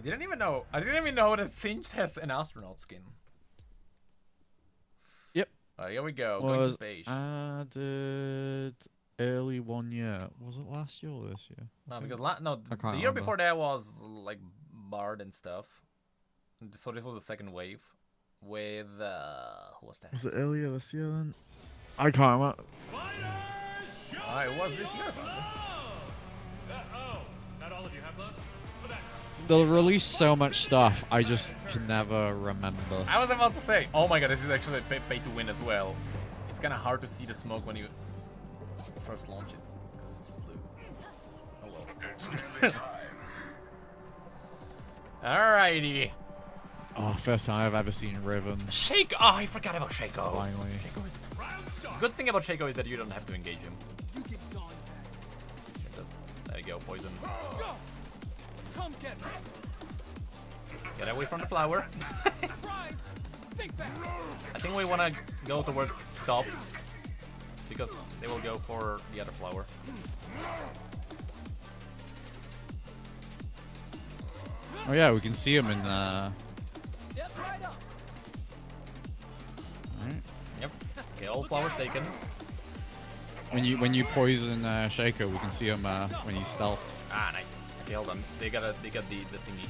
I didn't even know. I didn't even know that Singed has an astronaut skin. Yep. Alright, here we go. Going to space. added early one year. Was it last year or this year? I no, because la- no, the year remember. before that was like Bard and stuff. So this was the second wave with uh, who was that? Was it earlier this year then? I can't remember. Ah, it was this year. They'll release so much stuff, I just can never remember. I was about to say, oh my god, this is actually pay, pay to win as well. It's kind of hard to see the smoke when you first launch it because it's just blue. Oh well. Alrighty. Oh, first time I've ever seen Riven. Shake. Oh, I forgot about Shaco. Finally. Good thing about Shaco is that you don't have to engage him. Just, there you go, poison. Come get me. Get away from the flower. Rise. Think fast. I think we want to go towards top because they will go for the other flower. Oh yeah, we can see him in uh Step right up. alright. Yep. Okay, all flowers taken. when you when you poison uh, Shaco, we can see him uh, when he's stealthed. Ah, nice. Okay, hold on. They got a, they got the the thingy.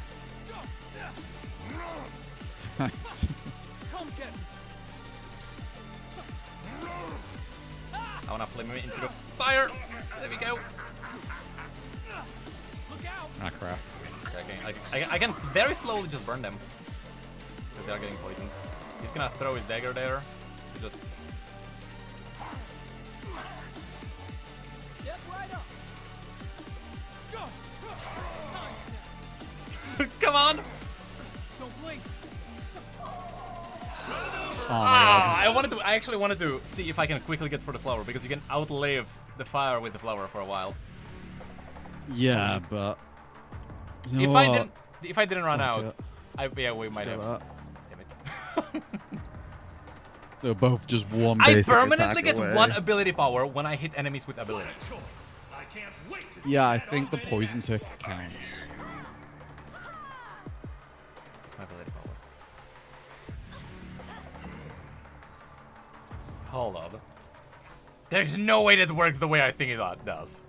Nice. Come get me. I wanna flame him into the fire. There we go. Look out. ah crap. Okay, I, I, I can very slowly just burn them because they are getting poisoned. He's gonna throw his dagger there. So just come on. Don't blink. Oh Ah, I wanted to. I actually wanted to see if I can quickly get for the flower because you can outlive the fire with the flower for a while. Yeah, but you know if I didn't, if I didn't run Fuck out, it. I yeah we might Let's have. that. Damn it. They're both just one I permanently get away. one ability power when I hit enemies with abilities. I can't wait to see Yeah, I think the poison tick counts. That's my ability power. Hold on. There's no way that works the way I think it does.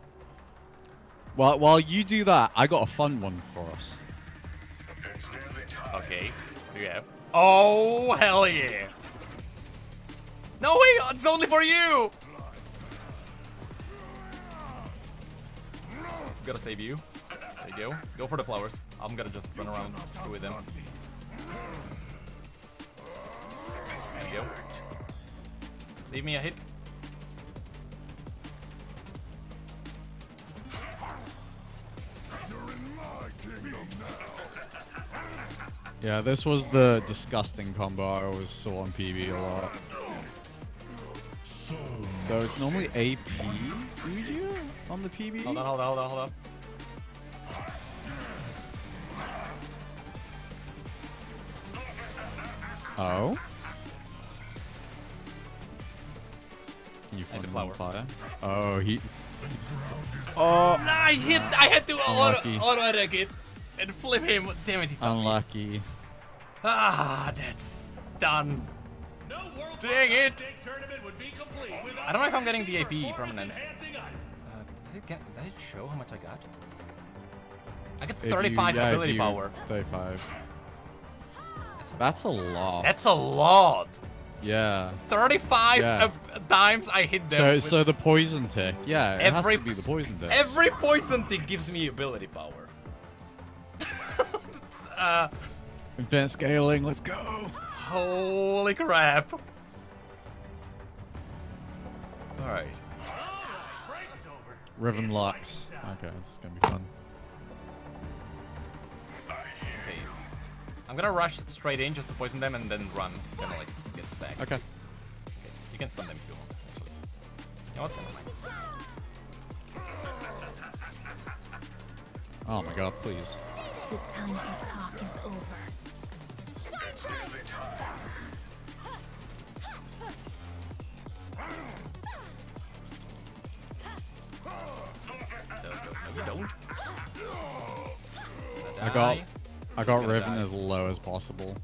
While while you do that, I got a fun one for us. Okay, you have? Oh, hell yeah. No, wait, it's only for you. Gotta save you. There you go. Go for the flowers. I'm gonna just run around with them. Go. Leave me a hit. Yeah, this was the disgusting combo I always saw on PB a lot. Though it's normally AP Udyr on the PB. Hold on, hold on, hold on, hold on. Oh. You And the flame him on flower. fire? Oh, he. Oh, Nah, I hit. I had to auto Unlucky. auto attack it and flip him. Damn it, he's done. unlucky. Ah, that's done. No World Dang it. Would be I don't know if I'm getting the AP permanent. Uh, does it get? Does it show how much I got? I get If you- 35 yeah, ability you- power. 35. That's, That's a lot. that's a lot. Yeah. 35 Yeah. times I hit them. So, so the poison tick. Yeah, it Every- has to be the poison tick. every poison tick gives me ability power. uh, Infinite scaling. Let's go. holy crap. Alright. Riven locks. Okay, this is gonna be fun. Okay. I'm gonna rush straight in just to poison them and then run. Gonna like get stacked. Okay. You can stun them if you want, actually. You know what? Never mind. Oh my god, please. The time for talk is over. No, no, no, you don't. I got Die. I got gonna Riven as low as possible.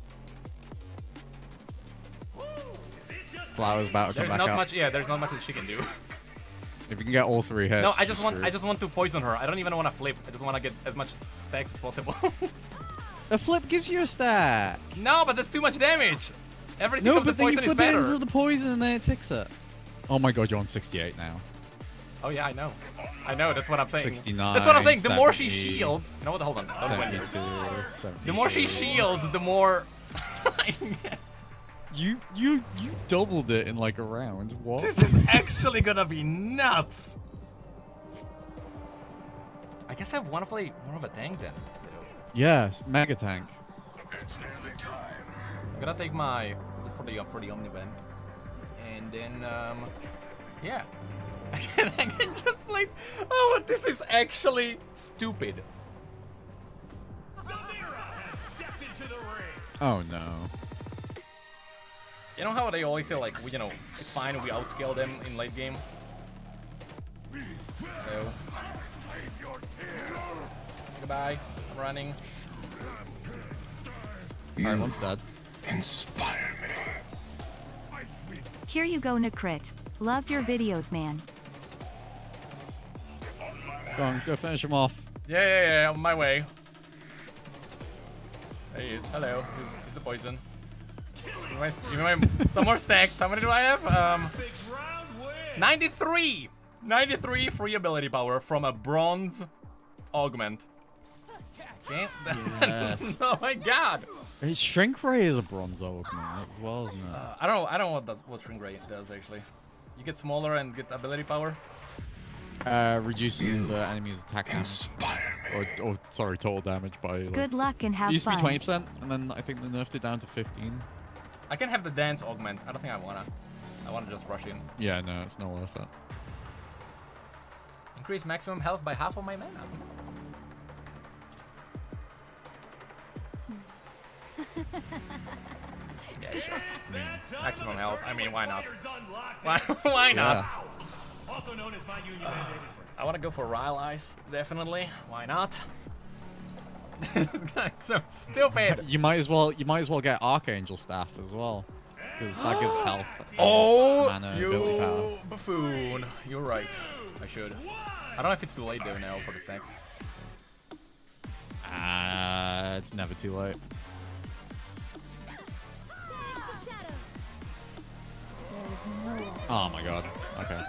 Flower's about to There's come not up. much. Yeah, there's not much that she can do. If you can get all three hits. no, I just want. I just want to poison her. I don't even want to flip. I just want to get as much stacks as possible. A flip gives you a stack. no, but that's too much damage. Everything No, of the but then you flip it into the poison and then it ticks it. Oh my god, you're on 68 now. Oh yeah, I know. I know. That's what I'm saying. 69, That's what I'm saying. The more she 70. shields, you know what? Hold on. Don't win 72, here. 72. The more she shields, the more. You you you doubled it in like a round. What? this is actually gonna be nuts. I guess I have one of a one of a tank then. yes, mega tank. It's nearly time. I'm gonna take my just for the for the omnivamp, and then um, yeah, I can I can just play. Oh, this is actually stupid. Samira has stepped into the ring. Oh no. You know how they always say like, we, you know, it's fine we outscale them in late game. So. Goodbye. I'm running. Alright, one's dead. Inspire me. Here you go, Necrit. Loved your videos, man. Go on, go finish him off. Yeah, yeah, yeah, on my way. There he is. Hello. He's, he's the poison. Give me, my, give me some more stacks. How many do I have? Um, Big round win. 93! 93 free ability power from a bronze augment. Okay. Yes. oh my god! His shrink ray is a bronze augment as well, isn't it? Uh, I don't know. I don't know what does, what shrink ray does actually. You get smaller and get ability power. Uh, reduces the enemy's attack damage. Inspire me. Or, or sorry, total damage by. Like, Good luck and have it used to be 20%, and then I think they nerfed it down to 15. I can have the dance augment. I don't think I wanna. I wanna just rush in. Yeah, no, it's not worth it. Increase maximum health by half of my mana. yeah, sure. Maximum health. I mean, why not? Why, why not? Yeah. Also known as my union mandated. I want to go for Rylai's, definitely. Why not? This guy's so stupid. You might as well. You might as well get Archangel Staff as well, because that gives health. Oh, mana and ability power. you buffoon. You're right. I should. I don't know if it's too late though now for the sex. Ah, it's never too late. There is no one. Oh my god. Okay.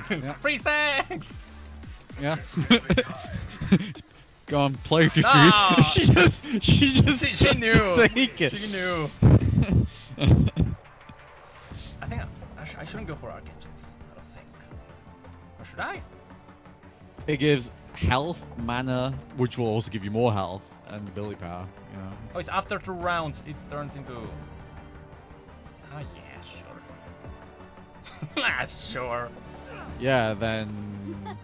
Free stacks! Yeah. Go on, play with your No. food. she just, she just, She, she knew. Take it. She knew. I think I, I, sh I shouldn't go for archangels. I don't think. Or should I? It gives health, mana, which will also give you more health and ability power. You know. Oh, it's after two rounds. It turns into. Ah, yeah, sure. ah, sure. Yeah. Then.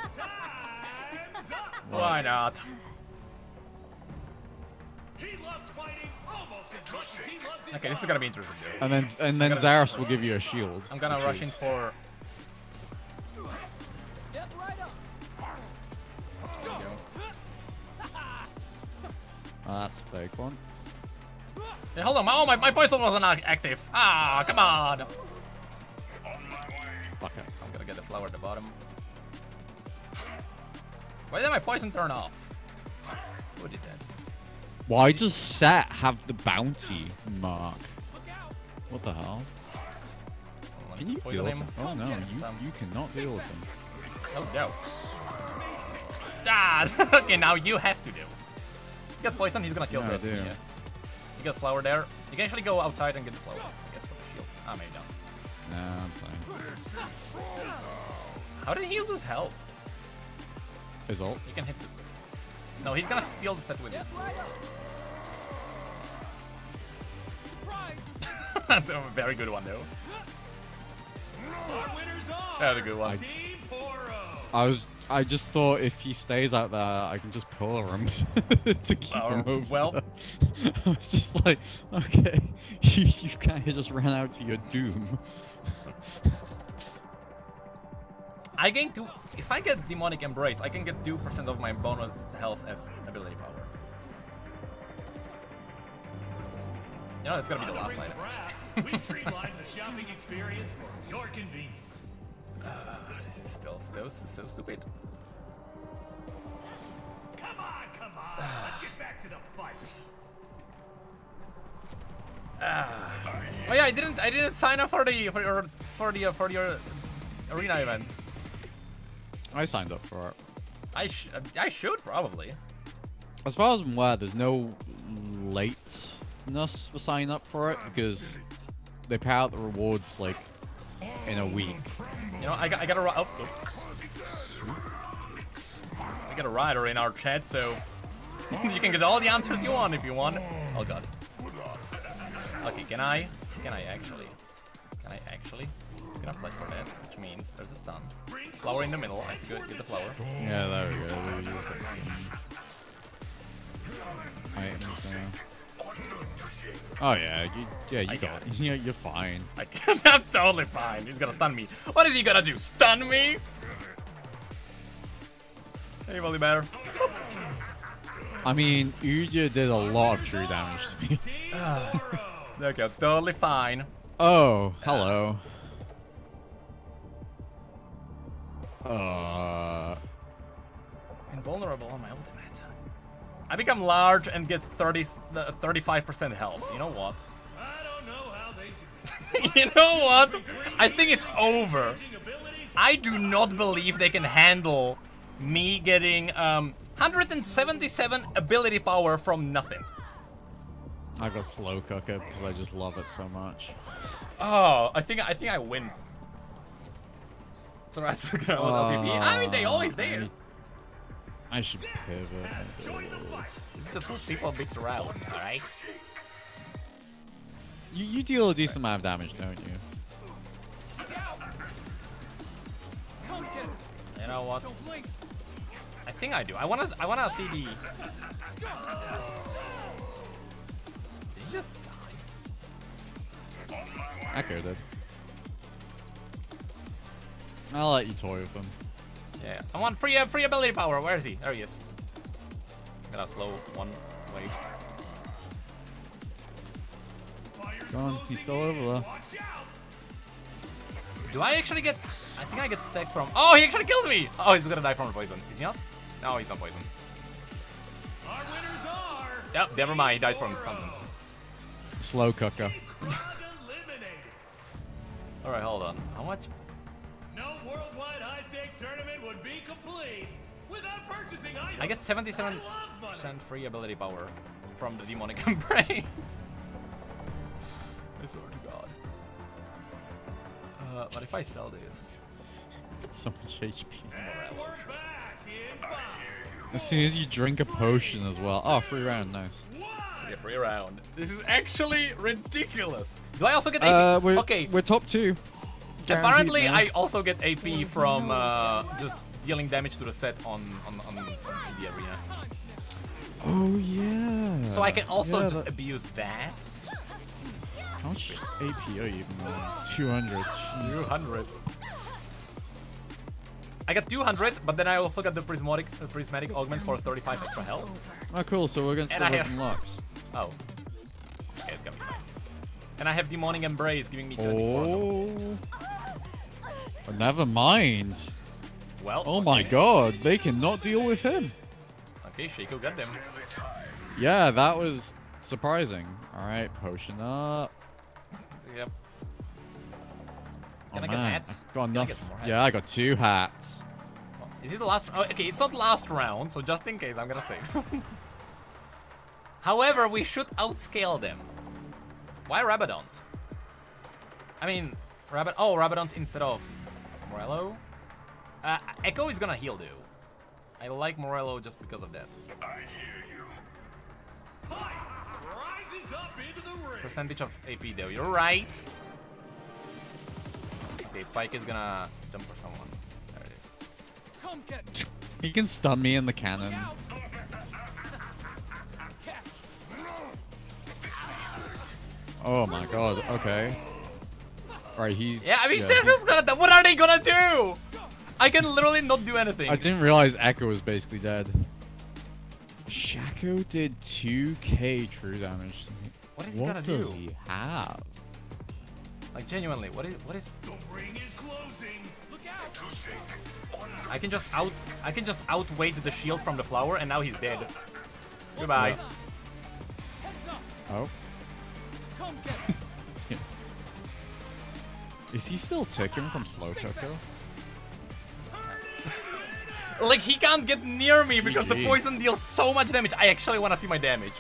Why not? He loves fighting almost as he loves Okay, this is gonna be interesting. Dude. And then, and then Zaros will give you a shield. I'm gonna which rush in is- for. Ah, that's a fake one. Hey, hold on. My, oh, my, my poison wasn't active. Ah, come on. Get the flower at the bottom. Why did my poison turn off? Who did that? Why does Sett have the bounty mark? What the hell? Can you deal with him. him? Oh no, you, some. you cannot deal with him. Oh, no. Ah, okay, now you have to deal. You got poison, he's gonna kill I the yeah. You got flower there. You can actually go outside and get the flower. I guess for the shield. Ah, maybe not. Nah, I'm fine. How did he lose health? His ult. He can hit this. No, he's gonna steal the set with this. A Very good one though. Our winners are That's a good one. Team Poro. I was. I just thought if he stays out there, I can just pull him to keep Well, him over. well. I was just like, okay, you, you kind of just ran out to your doom. I gain two. If I get demonic embrace, I can get two percent of my bonus health as ability power. You know, that's gonna be the last Rings item. we streamlined the shopping experience for your convenience. This is still so so stupid. Come on, come on. Let's get back to the fight. Oh yeah, I didn't I didn't sign up for the for your for the uh, for your arena event. I signed up for it. I sh I should probably. As far as I'm aware, there's no lateness for signing up for it because they pay out the rewards like in a week. You know, I got I got a oh, got a rider in our chat, so you can get all the answers you want if you want. Oh god. Okay, can I? Can I actually? Can I actually? I'm gonna for that, which means there's a stun. Flower in the middle. I have to go get the flower. Yeah, there we go. We just got some items now. Oh yeah, you, yeah, you I got. Yeah, you're fine. I I'm totally fine. He's gonna stun me. What is he gonna do? Stun me? Hey, Bully Bear. I mean, Uja did a lot of true damage to me. Okay, totally fine. Oh, hello. Uh, Invulnerable on my ultimate. I become large and get 30, uh, 35% health. You know what? I don't know how they do you know what? I think it's over. I do not believe they can handle me getting um, 177 ability power from nothing. I got slow cooker because I just love it so much. Oh, I think I think I win. So that's gonna LPP. I mean, they always there. I should pivot. It's just what people mix around, alright? You, you deal a decent amount of damage, don't you? You know what? I think I do. I wanna I wanna see the. Did you just die? Ekko did. I'll let you toy with him. Yeah. I want free uh, free ability power. Where is he? There he is. Gotta slow one wait. Go on, he's still over there. Do I actually get? I think I get stacks from. Oh, he actually killed me. Oh, he's gonna die from the poison. Is he not? No, he's not poison. Our winners are Yep. Never mind. He died from something. Slow cooker. All right, hold on. How much? Tournament would be complete without purchasing items. I guess 77% I love money. free ability power from the demonic embrace. I swear to God. Uh, but if I sell this, Got so much HP. And we're back in five. As soon as you drink a potion as well. Oh, free round, nice. yeah, free round. This is actually ridiculous. Do I also get AP? Uh, we're, okay. we're top two. Apparently. I also get AP from uh, just dealing damage to the set on on, on, on the arena. Oh yeah. So I can also Yeah, just that- abuse that. How much AP are you even on? 200. Jesus. 200. I got 200, but then I also got the prismatic uh, prismatic augment for 35 extra health. Oh, cool. So we're And the have- Lux. Oh. Okay, it's gonna be fine. And I have demonic embrace giving me 74. Oh. But never mind. Well. Oh my god, they cannot deal with him. Okay, Shaco got them. Yeah, that was surprising. Alright, potion up. Yep. Oh, Can I get man, hats? I've got I enough. get more hats? Yeah, I got two hats. Is it the last? Oh, okay, it's not last round, so just in case, I'm gonna save. However, we should outscale them. Why Rabadons? I mean, Rabad. Oh, Rabadons instead of Morello. Uh, Ekko is gonna heal, though. I like Morello just because of that. I hear you. Rises up into the ring. Percentage of AP, though. You're right. Okay, Pyke is gonna jump for someone. There it is. He can stun me in the cannon. Oh my god, okay. Right, he's. Yeah, I mean, yeah, they're just gonna. What are they gonna do? I can literally not do anything. I didn't realize Ekko was basically dead. Shaco did 2k true damage. to me. What is he what gonna do? What does he have? Like genuinely, what is what is? The ring is closing. Look out. To think. I can just out I can just outweight the shield from the flower, and now he's dead. Goodbye. Heads. Oh. Come get Is he still ticking from slow Coco? Like he can't get near me because the poison deals so much damage. I actually want to see my damage.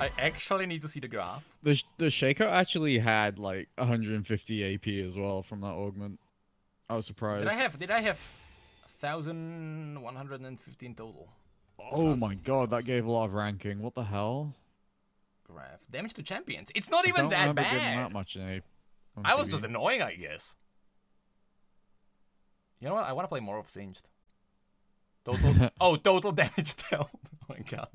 I actually need to see the graph. The sh- the Shaco actually had like 150 AP as well from that augment. I was surprised. Did I have did I have 1115 total? oh my god, that gave a lot of ranking. What the hell? Graph. Damage to champions. It's not even that bad. that much. I was just annoying, I guess. You know what? I want to play more of Singed. Total. oh, total damage dealt. Oh my god.